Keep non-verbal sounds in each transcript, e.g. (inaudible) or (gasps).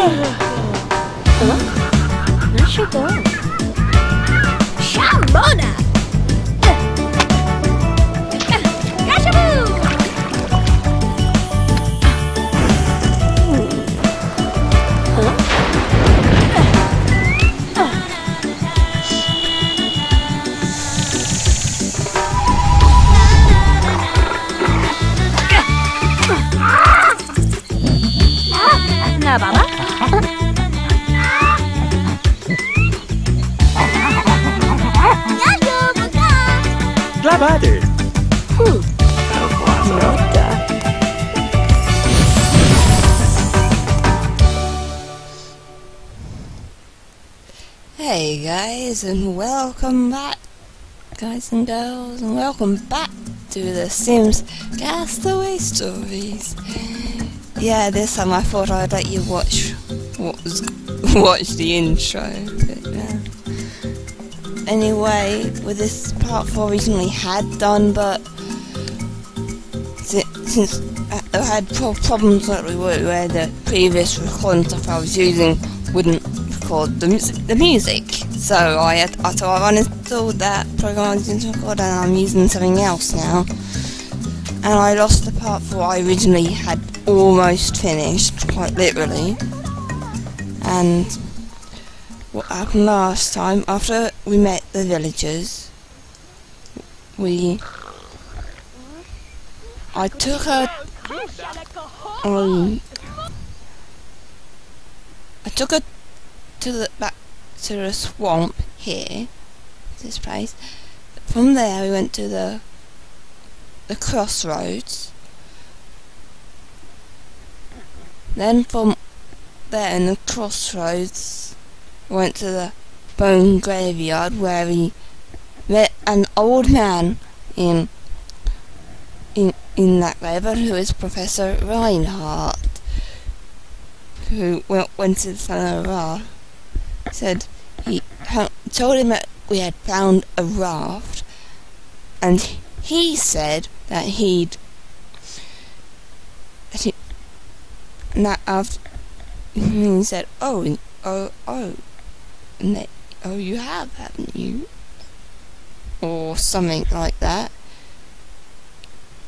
这个嗯。没睡够 Clavate! Hey guys, and welcome back, guys and girls, and welcome back to the Sims Castaway Stories. Yeah, this time I thought I'd let you watch was, (laughs) watch the intro. But. Anyway, with this part four originally had done, but since I I had problems like we were where the previous recording stuff I was using wouldn't record the music, the music. So I had, I- so I've uninstalled that program I was using to record and I'm using something else now. And I lost the part four I originally had almost finished, quite literally. And what happened last time, after we met the villagers, we... I took her... Um, I took her to the back to the swamp here, this place. From there we went to the the crossroads. Then from there in the crossroads went to the bone graveyard where we met an old man in in in that graveyard who is Professor Reinhardt who went, went to the fellow raft said he told him that we had found a raft and he said that he'd that he, that after he said oh oh oh they, oh you have haven't you? Or something like that.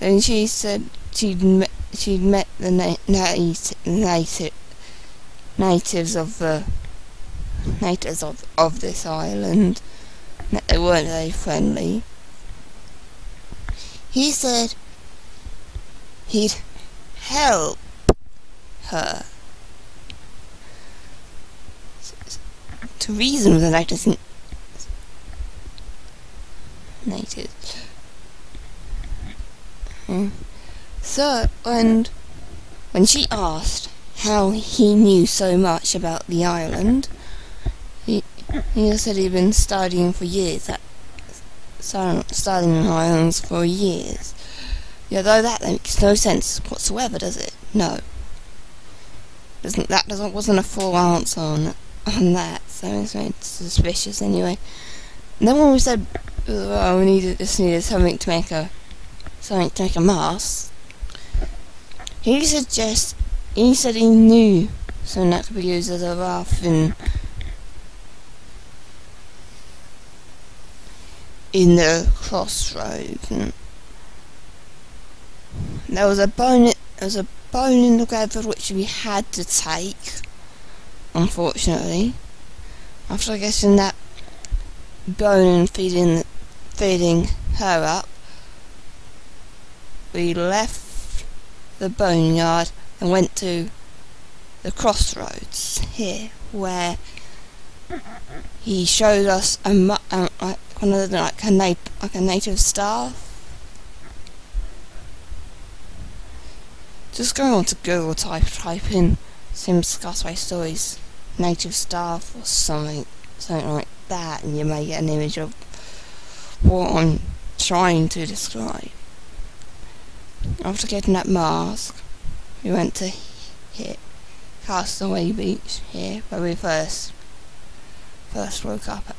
Then she said she'd met, she'd met the na- nat- native natives of the natives of, of this island. They weren't very friendly. He said he'd help her reason n- natives Hmm. so and when she asked how he knew so much about the island he, he said he'd been studying for years at studying islands for years. Yeah, though that makes no sense whatsoever, does it? No. Doesn't that doesn't wasn't a full answer on on that, so it's very suspicious anyway. Then when we said, oh, we needed needed something to make a something to make a mask, he suggests he said he knew something that could be used as a raft in in the crossroads. And there was a bone. There was a bone in the graveyard which we had to take. Unfortunately, after getting that bone and feeding feeding her up, we left the boneyard and went to the crossroads here, where he showed us a mu- like one of the like a nat- like a native staff. Just go on to Google, type type in Sims Castaway Stories native staff or something, something like that, and you may get an image of what I'm trying to describe. After getting that mask, we went to here, Castaway Beach here, where we first first woke up at,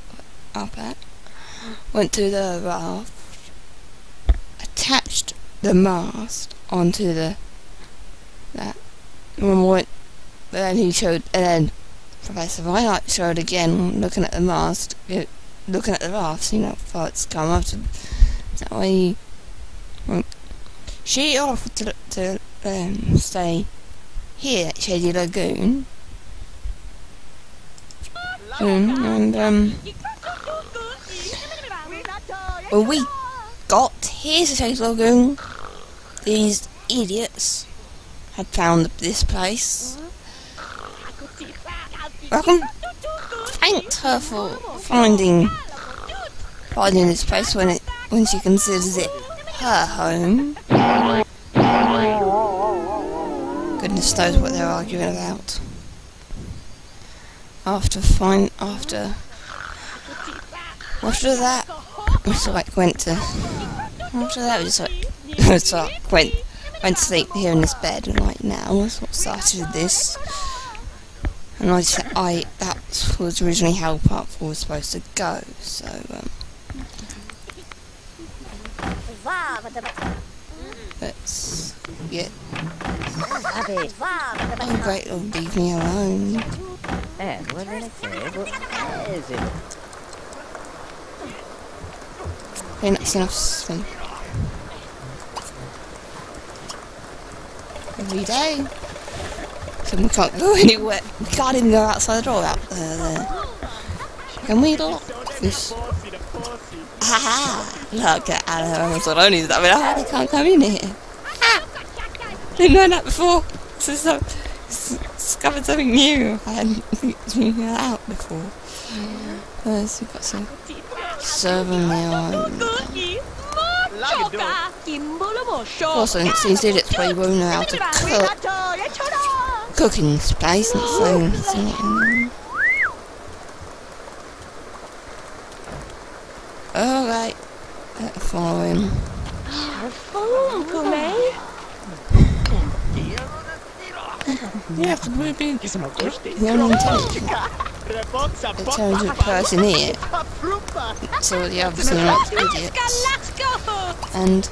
up at. Went to the raft, attached the mast onto the that and then he showed, and then Professor Violet showed again, looking at the mast, looking at the rafts, you know, before it's come up to that way. She offered to, to um, stay here at Shady Lagoon. Um, and um, when we got here to Shady Lagoon, these idiots had found this place. Welcome. Thanked her for finding finding this place when it when she considers it her home. Goodness knows what they're arguing about. After find after after that we just like went to after that we just like just like went went to sleep here in this bed and like now that's what started this. And I said I that was originally how part four was supposed to go, so um let's get oh great it'll leave me alone. Eh, guarda le seguo. Eh, sì. Okay, that's enough sleep. Every day. So we can't go anywhere. We can't even go outside the door out there. there. Can we lock this? Haha! Look at Anna and Soloni's that mean, oh, they can't come in here. Ha! Didn't know that before. So, so discovered something new. I hadn't seen that out before. Uh, so we've got some server meal. Also, since idiots probably won't know how to cook, cook in this place, and so, so Alright, follow him. Yeah, but we've been we're on intelligent, intelligent person here, so the others are not idiots. And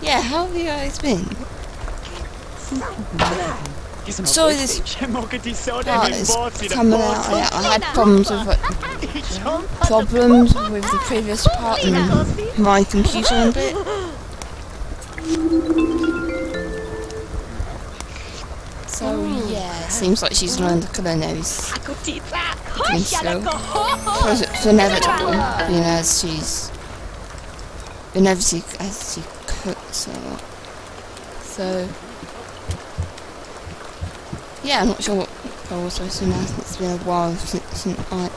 yeah, how have you guys been? Sorry, this part is oh, coming out. I, I had problems with it, problems with the previous part and my computer a bit. So yeah, it seems like she's learned the culinary cooking skill. Suppose it's inevitable, you know, as she's whenever she as she cooks a lot. So yeah, I'm not sure what I was supposed to now. It's been a while since, since I.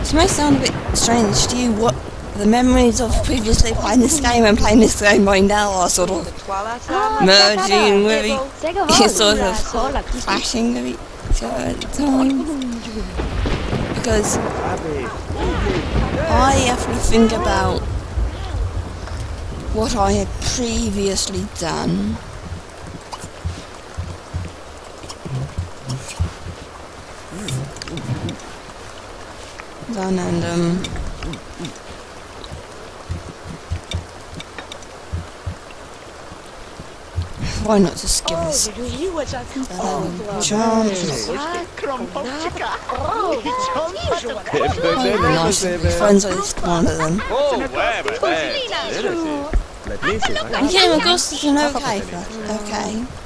This may sound a bit strange to you. What the memories of previously playing this game and playing this game right now are sort of merging with each sort of clashing with each other at times. Because I have to think about what I had previously done. Done and um why not just give this a little chance? Might be nice. to be friends with this one of them. You came across as an okay. for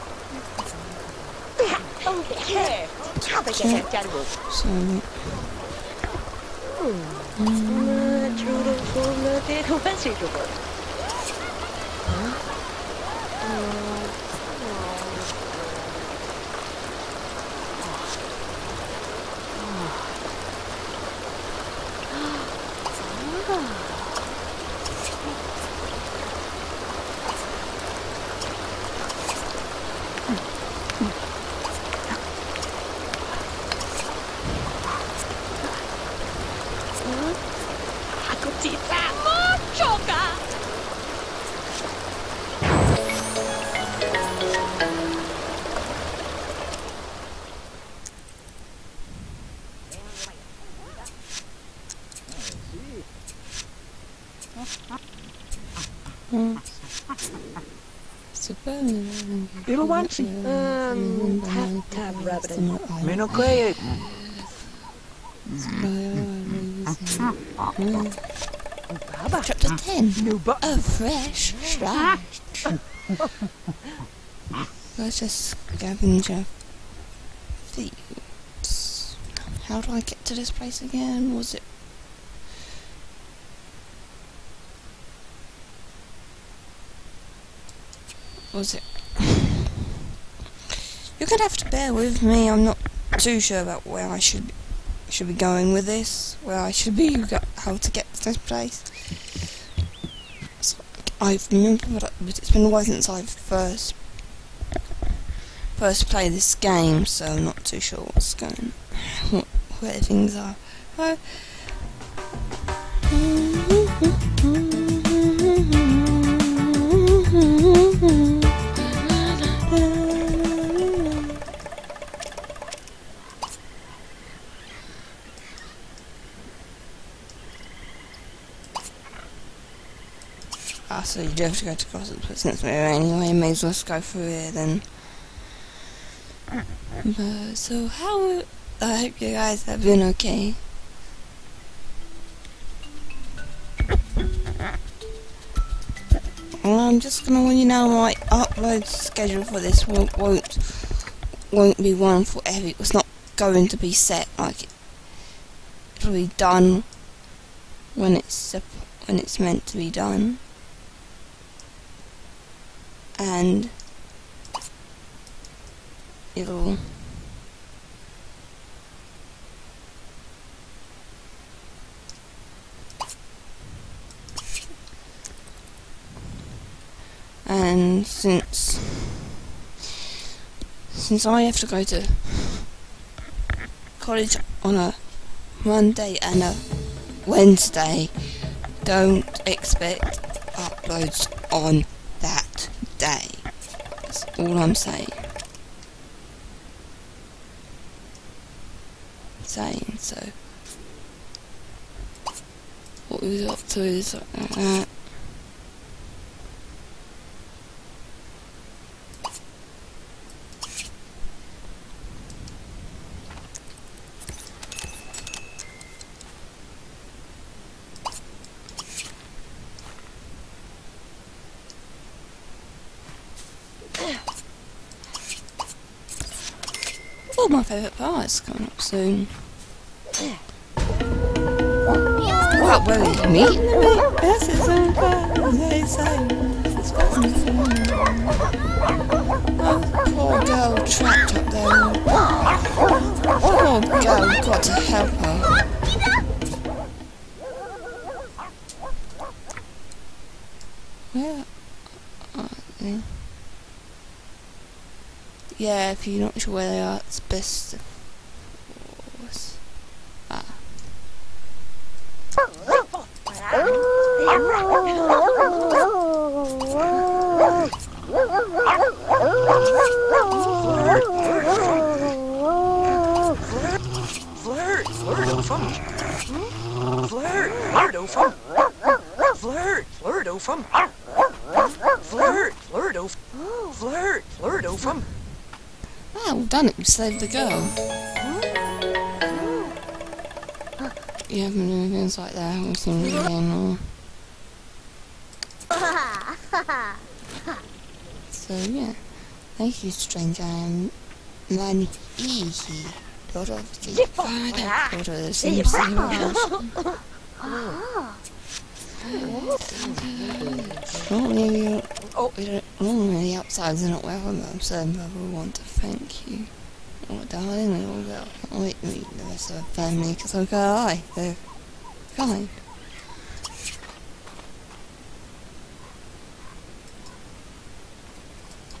哎，差不多，差不多。嗯嗯。嗯，差，嗯。Um, tab, tab, rabbit. Minokoye. Baba. Chapter 10 New bu- A Fresh Start. Let's just scavenge our thieves. How do I get to this place again? Was it. Was it. You're gonna have to bear with me, I'm not too sure about where I should be, should be going with this, where I should be, how to get to this place. So, I remember, but it's been a while since I first first played this game, so I'm not too sure what's going, where things are. Ah, (laughs) so you do have to go to Gossip but since we're anyway, may as well just go through here then. But, so how, I hope you guys have been okay. Well, I'm just gonna let you know my upload schedule for this won't won't, won't be one forever. It's not going to be set like it, it'll be done when it's when it's meant to be done. And it'll and since since I have to go to college on a Monday and a Wednesday, don't expect uploads on day. That's all I'm saying. Saying so. What we was up to is that. Oh, my is coming up soon. What, me? It's. It's poor girl trapped up there. Poor girl, we've got to help her. Where are they? Yeah, if you're not sure where they are, it's best. Well done it, you saved the girl. You haven't done things like that, haven't seen it again, or... So, yeah. Thank you, stranger. I'm Easy. Daughter of the father, oh, daughter of the Sims (laughs) oh, Normally, uh, Oh. we don't, normally the outsides are not welcome, but I'm certain Brother will want to thank you. Oh, darling, little girl. Can't wait to meet the rest of the family, because I'm gonna lie, they're.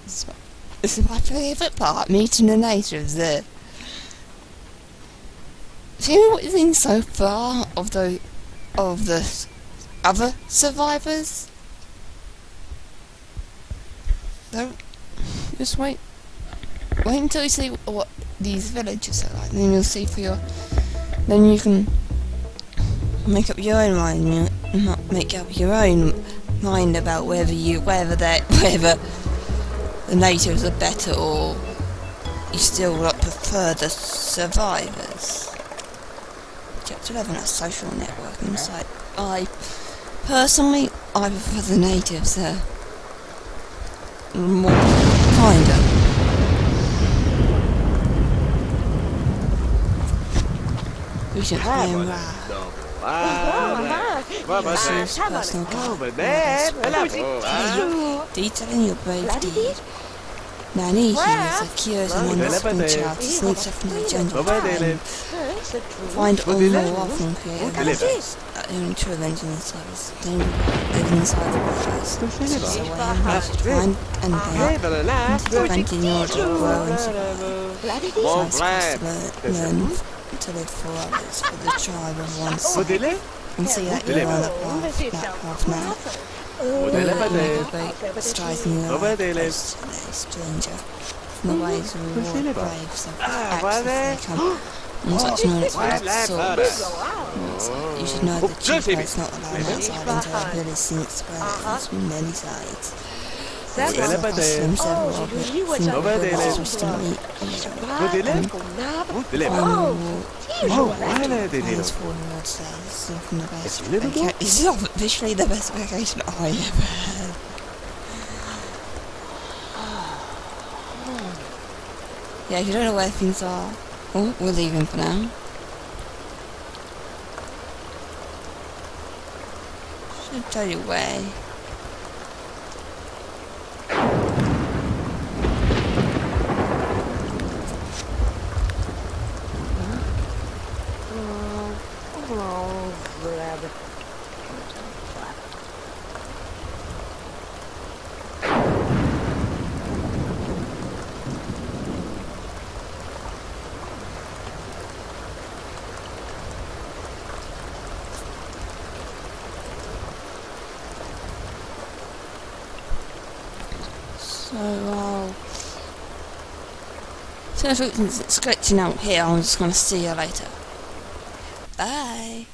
So, this is my favourite part, meeting the natives there. Do you know what you think so far of the of the other survivors? Don't just wait. Wait until you see what these villages are like. Then you'll see for your. Then you can make up your own mind. You make up your own mind about whether you whether they (laughs) whether the natives are better or you still like, prefer the survivors. Chapter 11, a social networking site. I personally I prefer the natives. They're more kinder. Recent flame ra. Pursues personal Oh, oh guide. bebé, Detailing your brave deed. Nani here is a curious and unlistened child. Who sneaks off into the jungle Over find all more often creative answers. Only true adventure service. Don't live inside the waters. It's a way in which to find and gain. To prevent in order to grow and survive. Bon So I frère. suppose to learn, learn to live for others, for the tribe of one's side. And see that you're on the path, that path now. Modélé Make peut-être. a great strides your life, there, the stranger. From the ways of reward brave, so Ah, acts if they voilà. come (gasps) on such an unexpected Voilà, sorts. You should know Oh, that je sais cheaper is not allowed outside until a village since spreads from many sides. It's Modélé a peut-être. custom several of it from the Over there, villages les- recently Modélé Modélé. final Oh, voilà, des As the says, often the best It's livable? vaca- officially the best vacation I ever had. Yeah, if you don't know where things are, oh, we're leaving for now. Should tell you where. Oh, grab. So, uh, so it's glitching out here, I'm just gonna see you later. Bye.